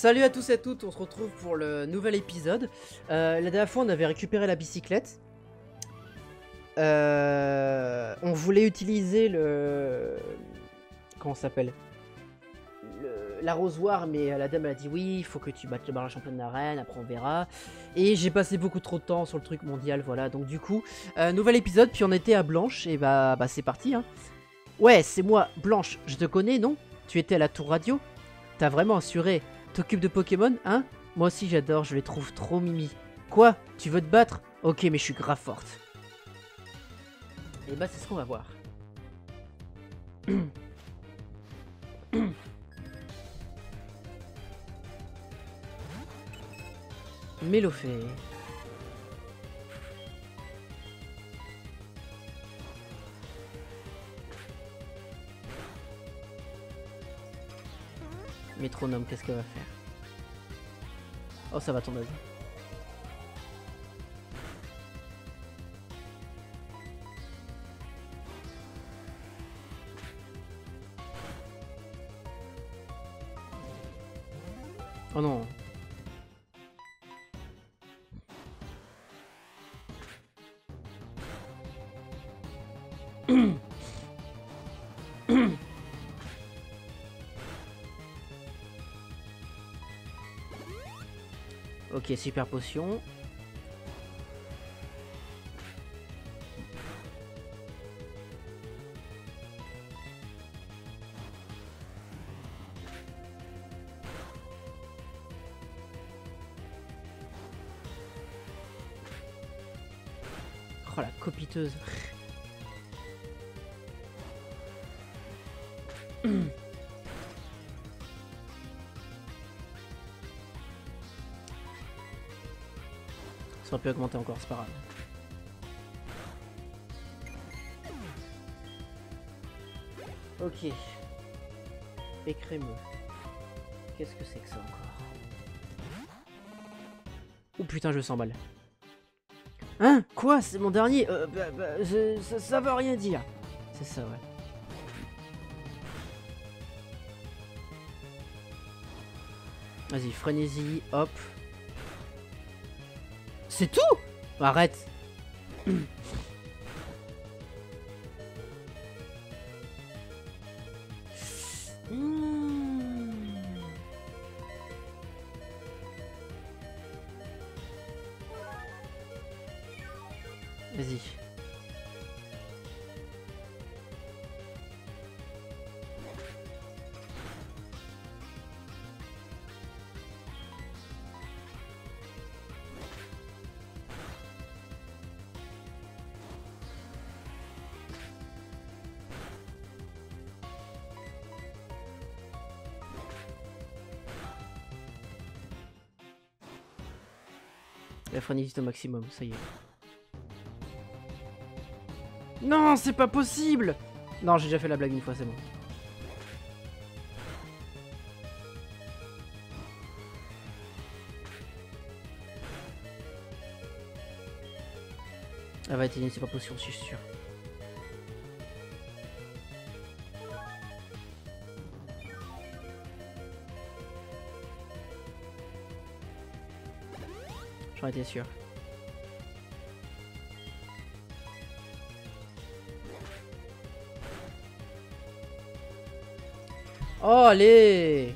Salut à tous et à toutes, on se retrouve pour le nouvel épisode. Euh, la dernière fois, on avait récupéré la bicyclette. Euh, on voulait utiliser le... Comment s'appelle? Le- L'arrosoir, mais la dame elle a dit oui, il faut que tu battes le barrage en pleine arène, après on verra. Et j'ai passé beaucoup trop de temps sur le truc mondial, voilà. Donc du coup, euh, nouvel épisode, puis on était à Blanche, et bah, bah c'est parti. Hein. Ouais, c'est moi, Blanche, je te connais, non? Tu étais à la tour radio? T'as vraiment assuré T'occupes de Pokémon, hein? Moi aussi j'adore, je les trouve trop mimi. Quoi? Tu veux te battre? Ok, mais je suis grave forte. Et bah c'est ce qu'on va voir. Mélofée. Métronome, qu'est-ce qu'elle va faire? Oh, ça va ton Super potion. Oh la copiteuse. Ça aurait pu augmenter encore, c'est pas grave. Ok. Écrémeux. Qu'est-ce que c'est que ça encore Oh putain, je mal. Hein? Quoi? C'est mon dernier euh, bah, bah, ça, ça veut rien dire. C'est ça, ouais. Vas-y, frénésie, hop. C'est tout. Arrête La frénésie au maximum, ça y est. Non, c'est pas possible Non, j'ai déjà fait la blague une fois, c'est bon. Elle va éteindre, c'est pas possible, je suis sûr. Sûr. Oh, allez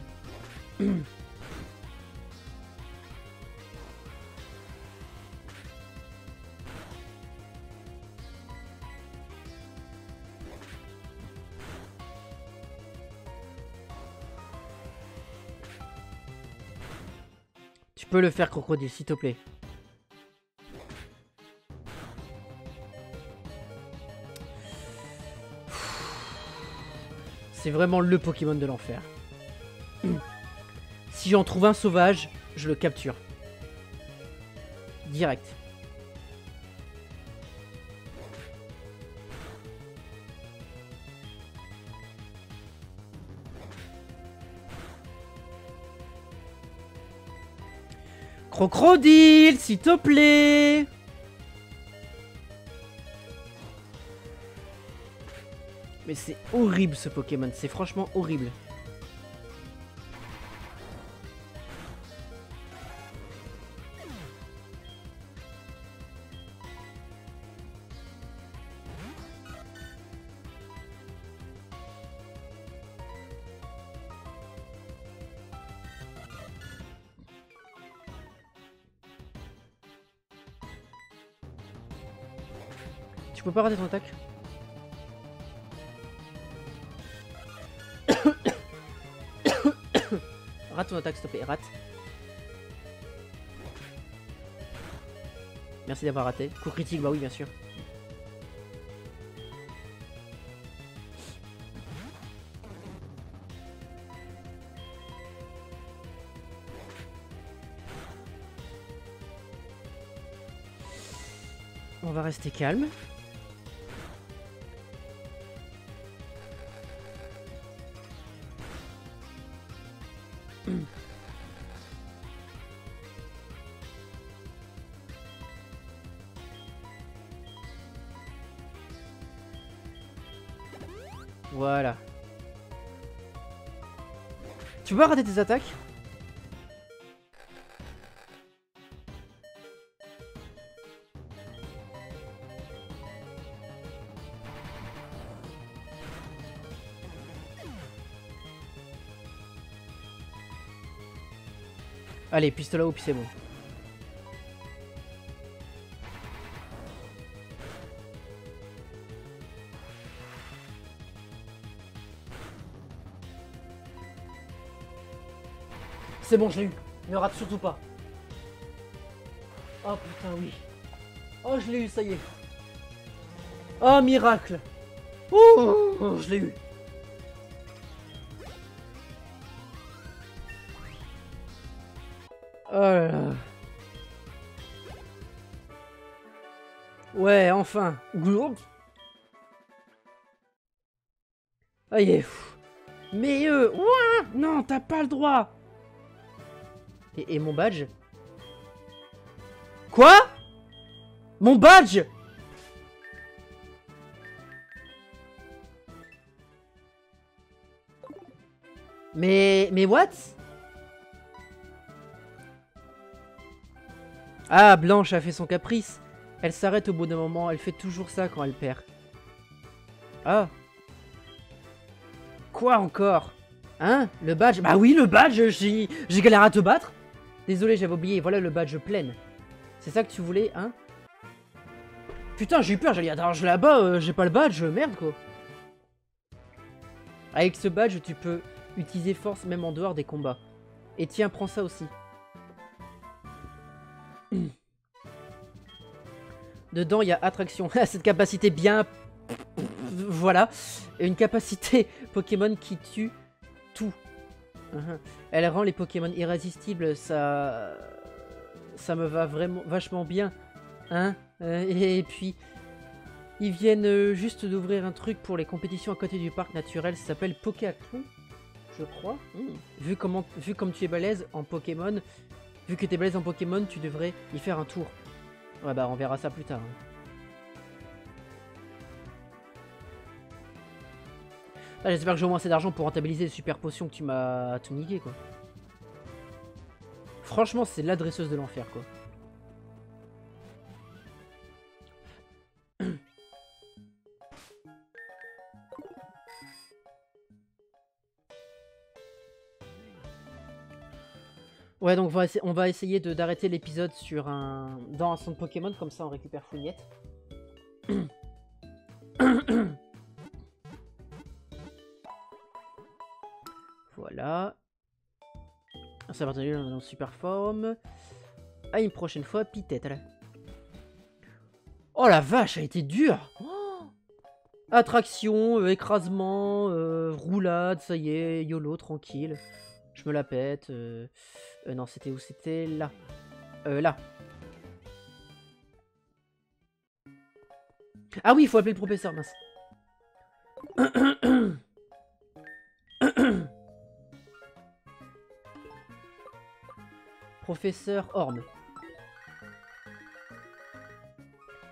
Tu peux le faire, crocodile, s'il te plaît. C'est vraiment le Pokémon de l'enfer. Si j'en trouve un sauvage, je le capture. Direct. Crocodile, s'il te plaît C'est horrible ce Pokémon, c'est franchement horrible. Tu peux pas rater ton attaque? Ton attaque, s'il te plaît. Rate. Merci d'avoir raté. Coup critique, bah oui, bien sûr. On va rester calme. Voilà. Tu peux tes attaques Allez, pistolet là-haut, puis c'est bon. C'est bon, je l'ai eu. Ne rate surtout pas. Oh putain, oui. Oh, je l'ai eu, ça y est. Oh, miracle. Oh, je l'ai eu. Oh là là. Ouais, enfin. Aïe. Mais euh, ouah, non, t'as pas le droit. Et, mon badge Quoi Mon badge Mais... Mais what Ah, Blanche a fait son caprice. Elle s'arrête au bout d'un moment, elle fait toujours ça quand elle perd. Ah. Quoi encore? Hein? Le badge? Bah oui, le badge, j'ai galéré à te battre. Désolé, j'avais oublié, voilà le badge plein. C'est ça que tu voulais, hein Putain, j'ai eu peur, j'allais je là-bas, euh, j'ai pas le badge, merde quoi. Avec ce badge, tu peux utiliser force même en dehors des combats. Et tiens, prends ça aussi. Dedans, il y a attraction. Cette capacité bien... Voilà. Une capacité Pokémon qui tue tout. Uh-huh. Elle rend les Pokémon irrésistibles, ça... Ça me va vraiment vachement bien. Hein euh, Et puis... Ils viennent euh, juste d'ouvrir un truc pour les compétitions à côté du parc naturel. Ça s'appelle Pokéathlon, je crois. Hmm. Vu, comment, vu comme tu es balèze en Pokémon, vu que tu es balèze en Pokémon, tu devrais y faire un tour. Ouais bah on verra ça plus tard. Hein. Ah, j'espère que j'ai au moins assez d'argent pour rentabiliser les super potions que tu m'as tout niqué quoi. Franchement c'est l'adresseuse de l'enfer quoi. Ouais, donc on va, essayer d'arrêter l'épisode sur un dans un centre Pokémon, comme ça on récupère Fouillette. voilà. Ça va tenir dans super forme. À une prochaine fois, peut-être. Oh la vache, a été dur oh Attraction, euh, écrasement, euh, roulade, ça y est, YOLO, tranquille. Je me la pète. Euh, euh, non, c'était où C'était? Là. Là. Ah oui, il faut appeler le professeur, mince. professeur Horn.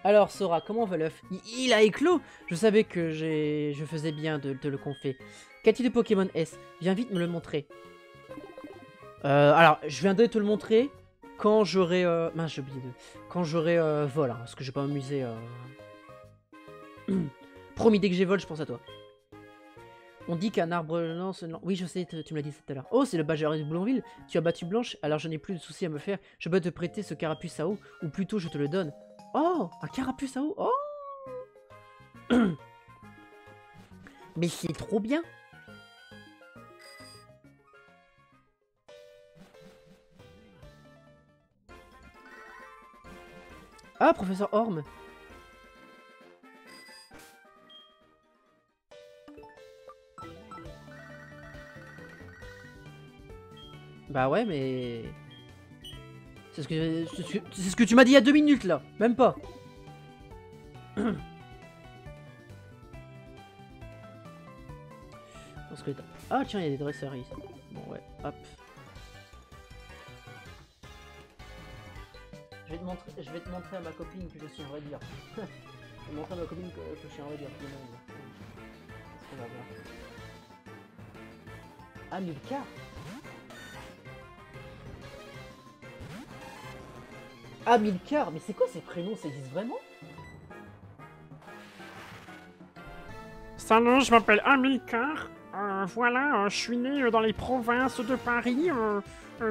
Alors, Sora, comment va l'œuf? Il, a éclos? Je savais que je faisais bien de, te le confier. De Pokémon S? Viens vite me le montrer. Euh, alors, je viendrai te le montrer quand j'aurai... Euh... Mince, j'ai oublié de... Quand j'aurai euh, vol, hein, parce que je vais pas m'amuser... Euh... Promis, dès que j'ai vol, je pense à toi. On dit qu'un arbre lance... Oui, je sais, tu me l'as dit tout à l'heure. Oh, c'est le badger de Boulonville. Tu as battu Blanche, alors je n'ai plus de soucis à me faire. Je peux te prêter ce carapuce à eau, ou plutôt je te le donne. Oh, un carapuce à eau Oh Mais c'est trop bien Ah, professeur Orm Bah ouais, mais... C'est ce que, que tu m'as dit il y a deux minutes, là Même pas Ah tiens, il y a des dresseurs ici. Bon ouais, hop. Je vais te montrer, je vais te montrer à ma copine que je suis un vrai dire. je vais montrer à ma copine que, je suis un vrai dire. Qu'est-ce qu'on va voir Milka Ah, Mais c'est quoi ces prénoms? Ça existe vraiment? Salut, je m'appelle Amilcar. Euh, voilà, euh, je suis né euh, dans les provinces de Paris.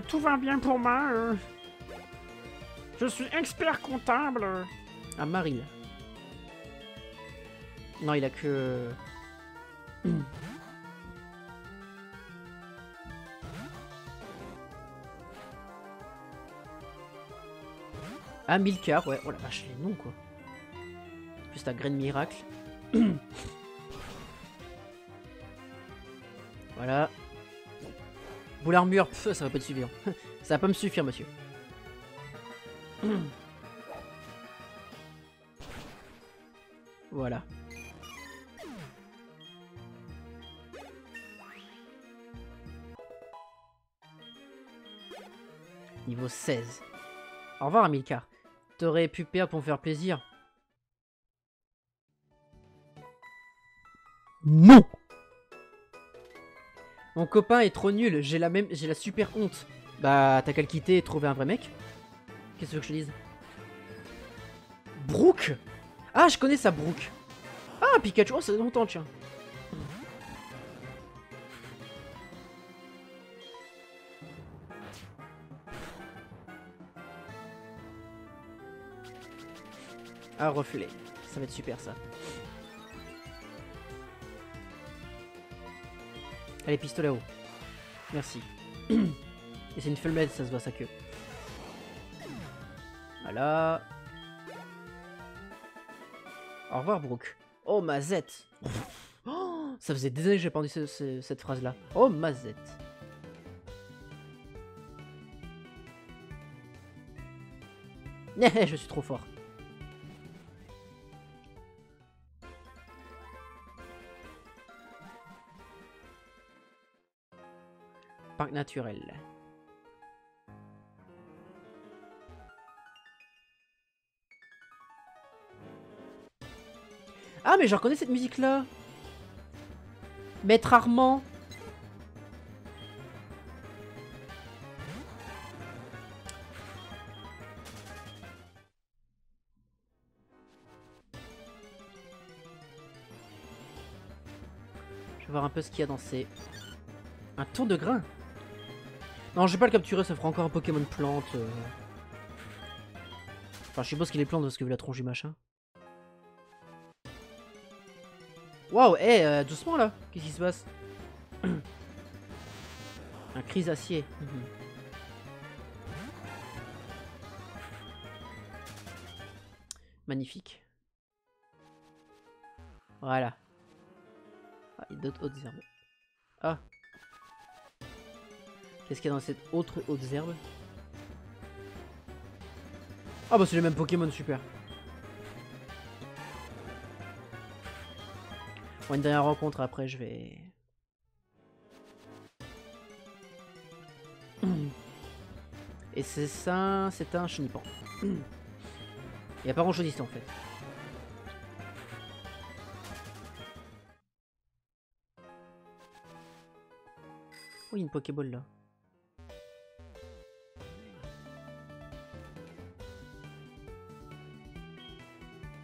tout va bien pour moi. je suis expert comptable. Ah, Maril. Non, il a que... Ah, Milcar, ouais. Oh la vache, les noms, quoi. Juste un grain de miracle. Voilà. Boule armure, ça va pas te suffire. ça va pas me suffire, monsieur. voilà. Niveau 16. Au revoir, Amilcar. T'aurais pu perdre pour me faire plaisir. Non mon copain est trop nul, j'ai la même, j'ai la super honte. Bah, t'as qu'à le quitter et trouver un vrai mec. Qu'est-ce que je dise? Brooke? Ah, je connais ça, Brooke. Ah, Pikachu, oh, ça fait longtemps, tiens. Ah, reflet. Ça va être super, ça. Allez, pistolet haut. Merci. Et c'est une femelle, ça se voit sa queue. Voilà. Au revoir, Brooke. Oh, Mazette. Oh, ça faisait des années que j'ai pas entendu cette phrase-là. Oh, Mazette. je suis trop fort. Naturel. Ah, mais je reconnais cette musique-là. Maître Armand Je vais voir un peu ce qu'il y a dans ces... Un tour de grain non, je vais pas le capturer, ça fera encore un Pokémon plante. Euh. Enfin, je suppose qu'il est plante parce que vu la tronche du machin. Waouh, hé, euh, doucement là Qu'est-ce qui se passe? Un crise acier. Mhm. Magnifique. Voilà. Ah, il y a d'autres hautes herbes. Ah, Qu'est-ce qu'il y a dans cette autre haute herbe Ah bah c'est les mêmes Pokémon, super. Bon, une dernière rencontre, après je vais... Et c'est ça, c'est un chenipan. Il n'y a pas grand chose ici en fait. Il y a une Pokéball là.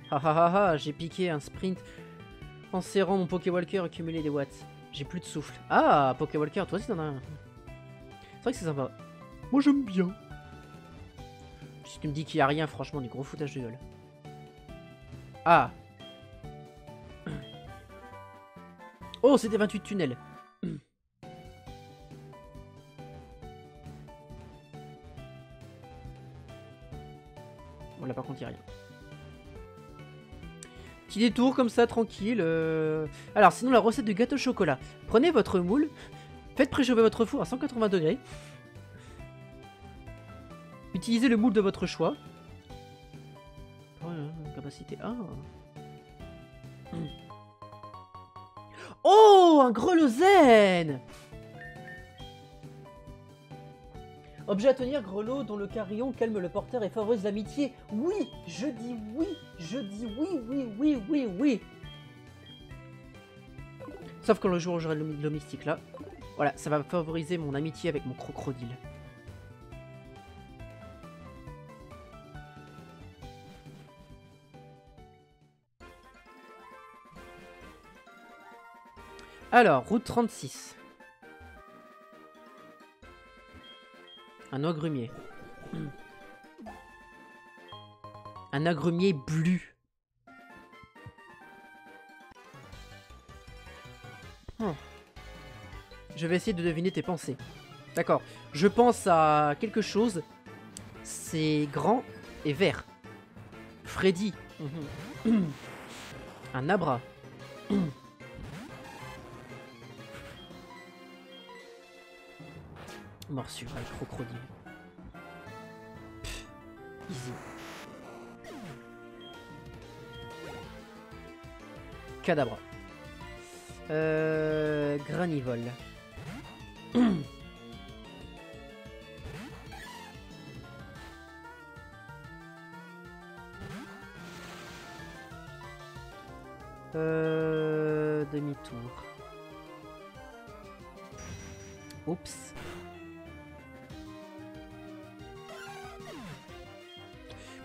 Ha ha ha ha, j'ai piqué un sprint en serrant mon Pokéwalker accumuler des watts. J'ai plus de souffle. Ah, Pokéwalker, toi aussi t'en as un. C'est vrai que c'est sympa. Moi j'aime bien. Si tu me dis qu'il y a rien, franchement, du gros foutage de gueule. Ah Oh, c'était 28 tunnels. Bon, là par contre, il a rien. Petit détour comme ça, tranquille. euh. Alors, sinon, la recette de gâteau au chocolat. Prenez votre moule, faites préchauffer votre four à 180 degrés. Utilisez le moule de votre choix. Voilà, capacité 1. Oh, un grelot-zen Objet à tenir, grelot dont le carillon calme le porteur et favorise l'amitié. Oui, je dis oui, je dis oui, oui, oui, oui, oui. Sauf quand le jour où j'aurai le mystique là. Voilà, ça va favoriser mon amitié avec mon crocodile. Alors, route 36. Un agrumier. Un agrumier blu. Oh. Je vais essayer de deviner tes pensées. D'accord. Je pense à quelque chose. C'est grand et vert. Freddy. Mhm. Un abra. Morsure crocodile. Pff, easy. Cadabra. Euh, granivole. Euh, demi-tour. Oups.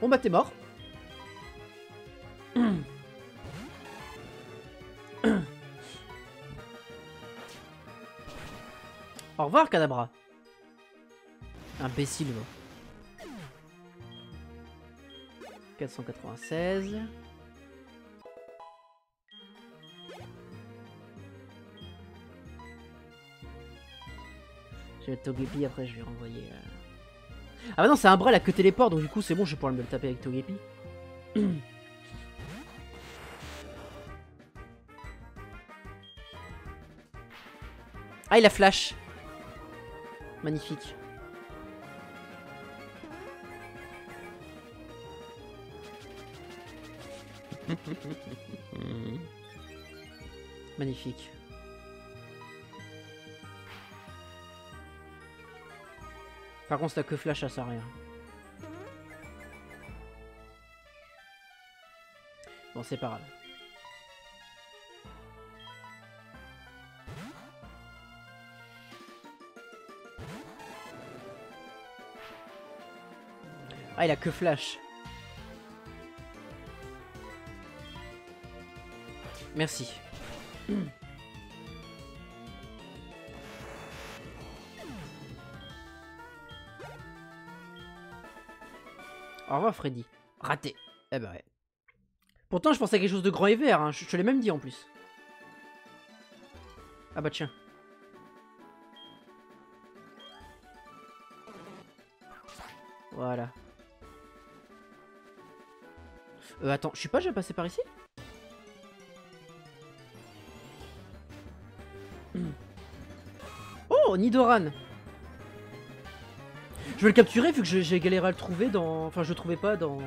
Bon bah t'es mort. Au revoir Cadabra. Imbécile va. 496. Je vais Togepi après je vais renvoyer... euh, ah bah non, c'est un bras là que téléport, donc du coup c'est bon, je vais pouvoir me le taper avec Togepi. ah, il a flash. Magnifique. Magnifique. Par contre, t'as que flash, ça sert à rien. Bon, c'est pas grave. Ah, il a que flash. Merci. Au revoir Freddy. Raté. Eh ben ouais. Pourtant je pensais à quelque chose de grand et vert, hein. je, te l'ai même dit en plus. Ah bah tiens. Voilà. Euh, attends, je suis pas déjà passé par ici? Oh, Nidoran Je vais le capturer vu que j'ai galéré à le trouver dans... Enfin, je le trouvais pas dans...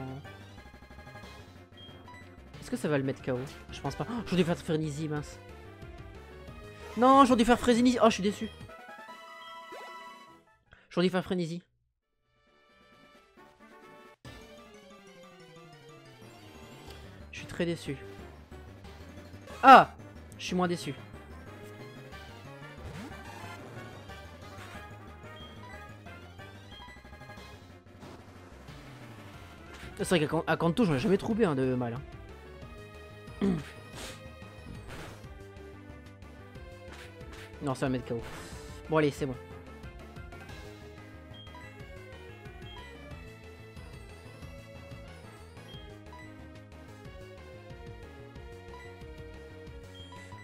Est-ce que ça va le mettre KO Je pense pas. Oh, j'aurais dû faire Frénésie, mince. Non, j'aurais dû faire Frénésie. Oh, je suis déçu. J'aurais dû faire Frénésie. Je suis très déçu. Ah Je suis moins déçu. C'est vrai qu'à Kanto, j'en ai jamais trouvé un hein, de mal. Hein. Non, ça va mettre KO. Bon, allez, c'est bon.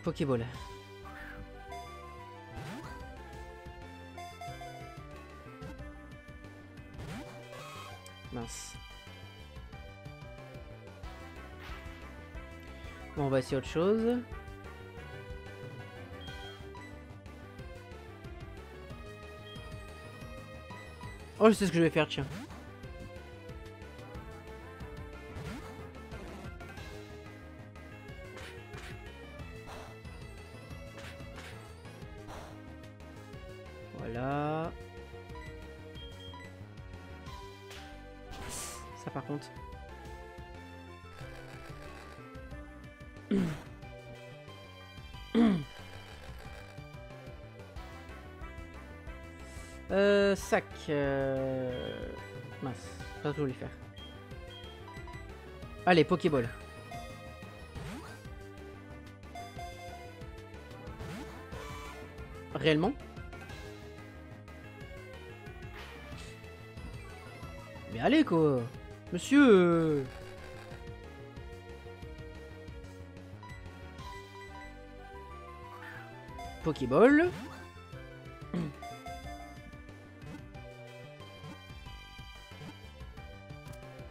Pokéball. Mince. Bon, on va essayer autre chose. Oh, je sais ce que je vais faire, tiens. Allez, Pokéball. Réellement Mais allez quoi Monsieur euh. Pokéball.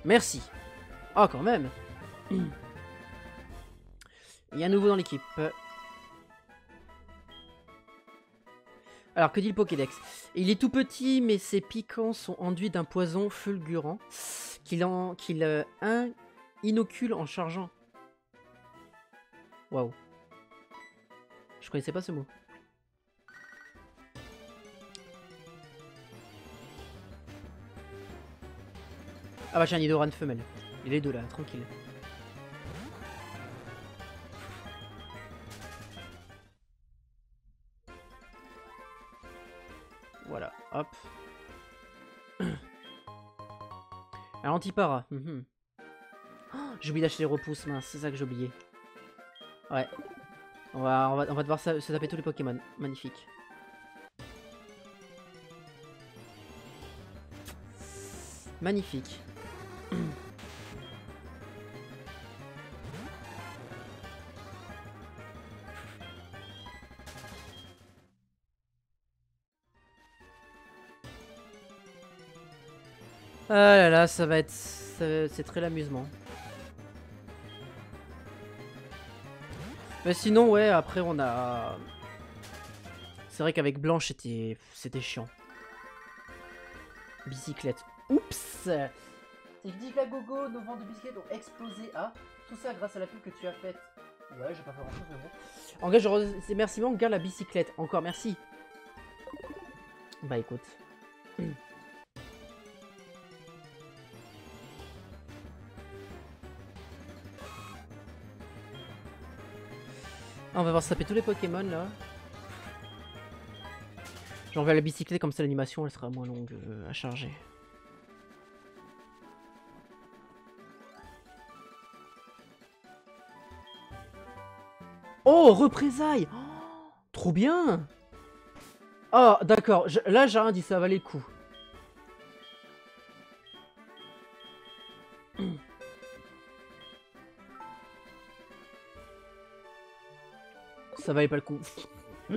Merci. Oh, quand même. Il y a un nouveau dans l'équipe. Alors, que dit le Pokédex? Il est tout petit, mais ses piquants sont enduits d'un poison fulgurant qu'il euh, inocule en chargeant. Waouh. Je connaissais pas ce mot. Ah bah tiens, Nidoran femelle. Il est deux là, tranquille. Voilà, hop. Un antipara. Mhm. Oh, j'ai oublié d'acheter les repousses, mince, c'est ça que j'ai oublié. Ouais. On va, on va, on va devoir se taper tous les Pokémon. Magnifique. Magnifique. Ça va être... C'est très l'amusement. Mais sinon, ouais, après on a... C'est vrai qu'avec Blanche, c'était c'était chiant. Bicyclette. Oups Il dit que la gogo, nos ventes de bicyclettes ont explosé à... Tout ça grâce à la pub que tu as faite. Ouais, j'ai pas fait grand chose, mais bon. En gars, je merci, garde la bicyclette. Encore merci. Bah écoute. on va voir se taper tous les Pokémon là. J'envoie la bicyclette comme ça l'animation elle sera moins longue euh, à charger. Oh, représailles oh, Trop bien Oh, d'accord. Là, j'ai rien dit, ça valait le coup. Ça valait pas le coup. oh,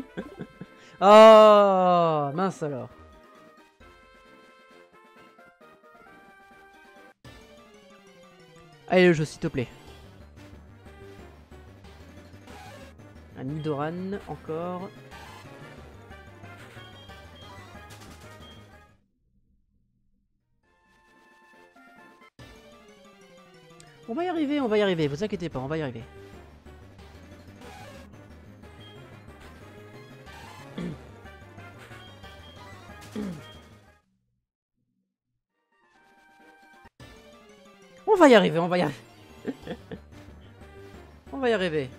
mince alors. Allez le jeu s'il te plaît. Un Nidoran encore. On va y arriver, on va y arriver, vous inquiétez pas, on va y arriver. Va y arriver, on va y arriver. on va y arriver.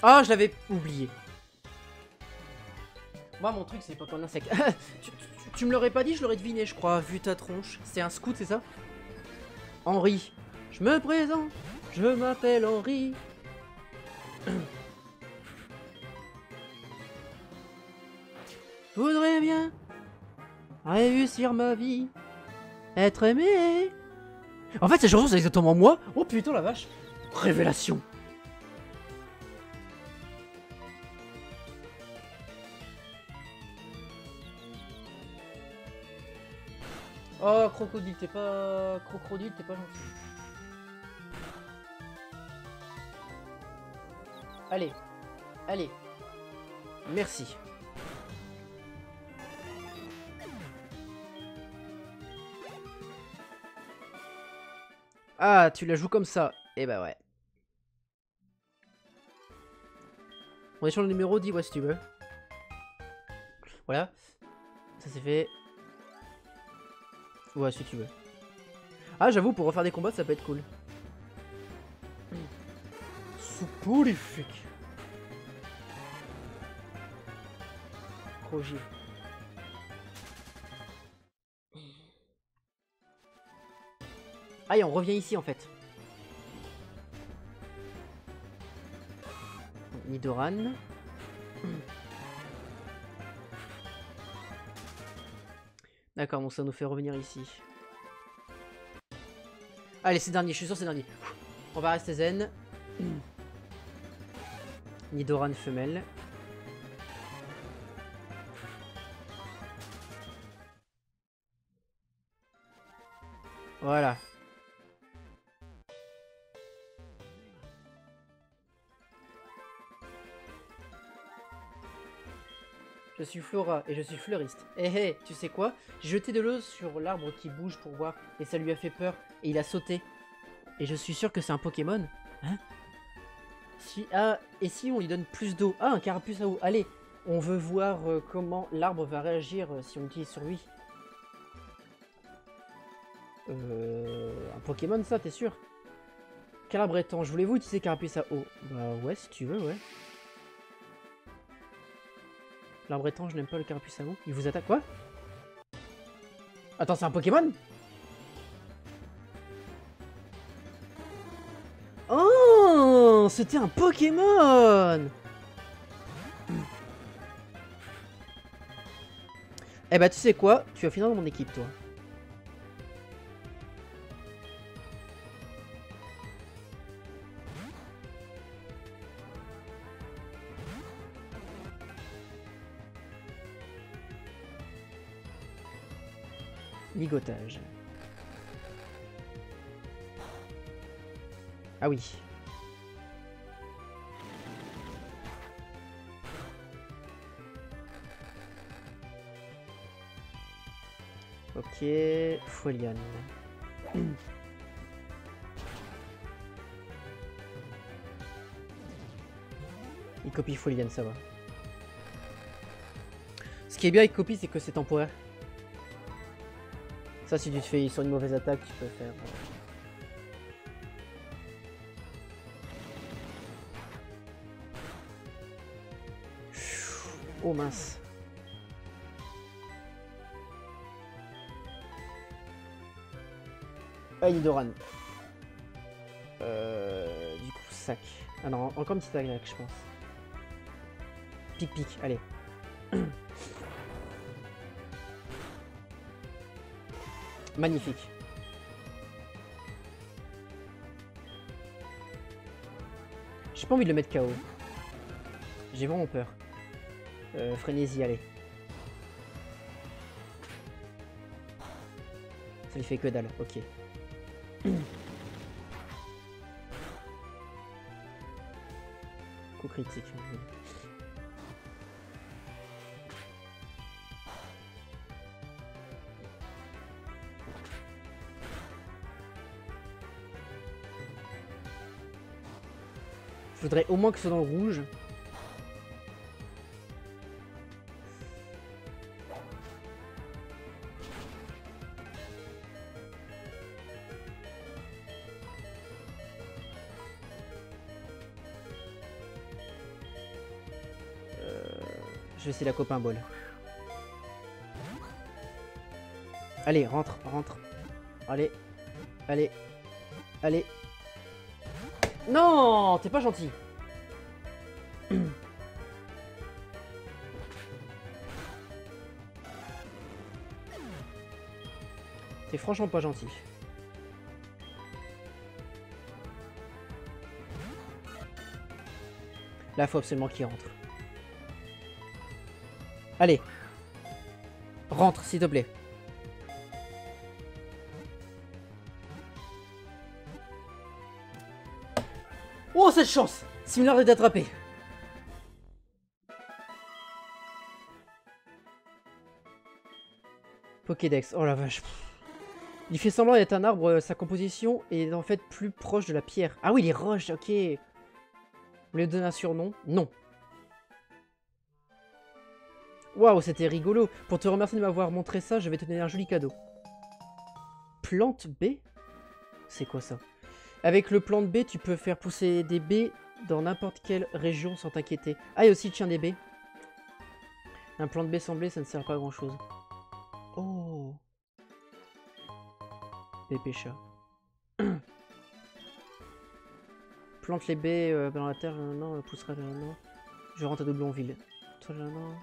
Ah, je l'avais oublié. Moi, mon truc, c'est pas comme insecte. tu, tu, me l'aurais pas dit, je l'aurais deviné, je crois, vu ta tronche. C'est un scout, c'est ça? Henri. Je me présente, je m'appelle Henri. ma vie, être aimé. En fait, cette chanson, c'est exactement moi. Oh putain, la vache. Révélation. Oh, crocodile, t'es pas... Crocodile, t'es pas gentil. Allez. Allez. Merci. Ah, tu la joues comme ça. Eh bah ouais. On est sur le numéro 10, ouais, si tu veux. Voilà. Ça c'est fait. Ouais, si tu veux. Ah, j'avoue, pour refaire des combats, ça peut être cool. Souporifique. Roger. Ah, et on revient ici en fait. Nidoran. D'accord, bon ça nous fait revenir ici. Allez, c'est dernier, je suis sûr c'est dernier. On va rester zen. Nidoran femelle. Voilà. Suis Flora et je suis fleuriste. Eh hé, tu sais quoi? J'ai jeté de l'eau sur l'arbre qui bouge pour voir et ça lui a fait peur et il a sauté. Et je suis sûr que c'est un Pokémon. Hein? Si, Ah, et si on lui donne plus d'eau? Ah, un carapuce à eau. Allez, on veut voir euh, comment l'arbre va réagir euh, si on utilise sur lui. Euh, un Pokémon ça, t'es sûr? Quel arbre étanche Voulez-vous utiliser carapuce à eau Bah ouais, si tu veux, ouais. L'arbre étanche n'aime pas le carapuce à eau. Il vous attaque quoi? Attends, c'est un Pokémon? Oh! C'était un Pokémon! Eh bah tu sais quoi? Tu vas finir dans mon équipe toi. Ah oui. Ok, Folian. Il copie Folian, ça va. Ce qui est bien avec copie, c'est que c'est temporaire. Ça, si tu te fais sur une mauvaise attaque, tu peux faire... Euh, oh mince. Ah, Nidoran. Euh, du coup, sac. Ah non, encore une petite attaque, je pense. Pic, pic, allez. Magnifique. J'ai pas envie de le mettre KO. J'ai vraiment peur. Euh, frénésie, allez. Ça lui fait que dalle, ok. Coup critique. Je voudrais au moins que ce soit dans le rouge. Euh, je vais essayer la copain ball. Allez, rentre, rentre. Allez, allez, allez. Non, t'es pas gentil. T'es franchement pas gentil. Là, faut absolument qu'il rentre. Allez. Rentre, s'il te plaît. Oh, cette chance Similar est attrapé. Pokédex, oh la vache. Il fait semblant d'être un arbre, euh, sa composition est en fait plus proche de la pierre. Ah oui, les roches, ok. Vous voulez donner un surnom Non. Waouh, c'était rigolo. Pour te remercier de m'avoir montré ça, je vais te donner un joli cadeau. Plante B? C'est quoi ça? Avec le plante B, tu peux faire pousser des baies dans n'importe quelle région sans t'inquiéter. Ah, il y a aussi le chien des baies. Un plante B semblé, ça ne sert pas à grand chose. Oh Bébé chat. Plante les baies euh, dans la terre, euh, non, poussera non. Je rentre à Doublonville. Toi, non.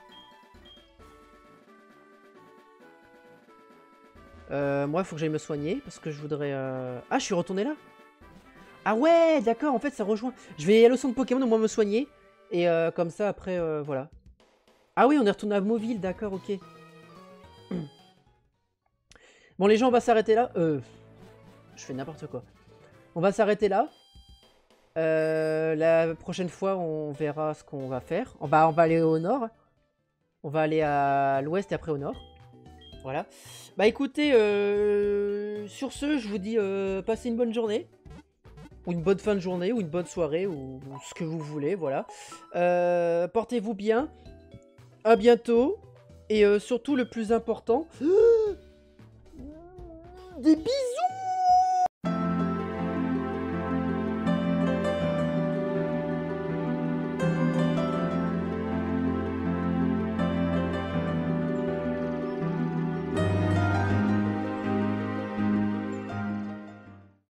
Euh, moi, il faut que j'aille me soigner parce que je voudrais... euh, Ah, je suis retourné là Ah ouais, d'accord, en fait, ça rejoint. Je vais aller au centre Pokémon, au moins me soigner. Et euh, comme ça, après, euh, voilà. Ah oui, on est retourné à Mauville, d'accord, ok. Bon, les gens, on va s'arrêter là. Euh... Je fais n'importe quoi. On va s'arrêter là. Euh, la prochaine fois, on verra ce qu'on va faire. On va, aller au nord. On va aller à l'ouest et après au nord. Voilà. Bah écoutez, sur ce, je vous dis passez une bonne journée. Ou une bonne fin de journée, ou une bonne soirée, ou, ce que vous voulez, voilà. Euh, Portez-vous bien. À bientôt. Et euh, surtout, le plus important... Des bisous